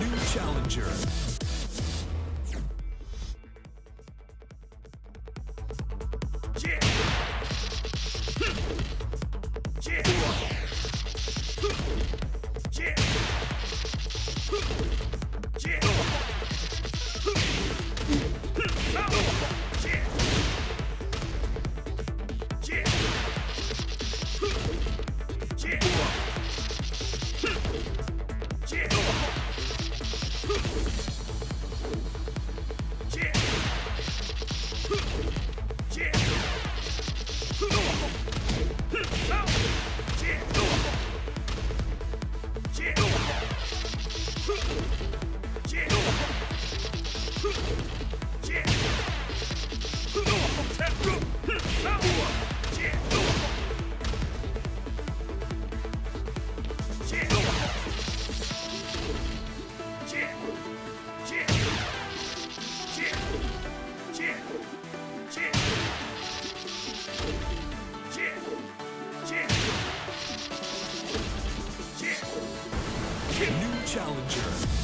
New challenger. Challenger.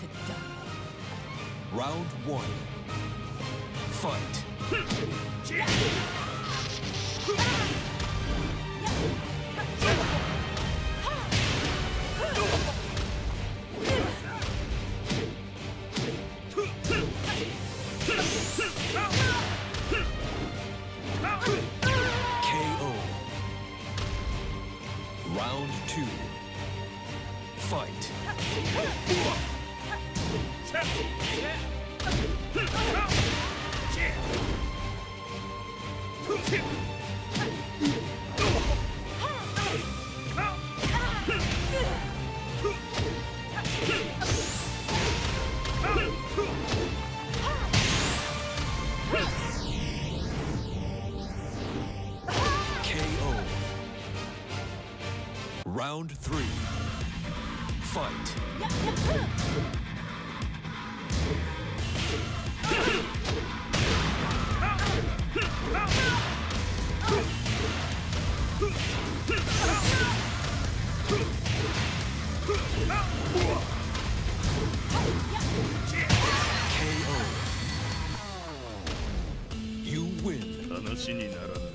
To die. Round one. Fight. KO. Round two. Fight. KO. Round three. Fight. 話にならない。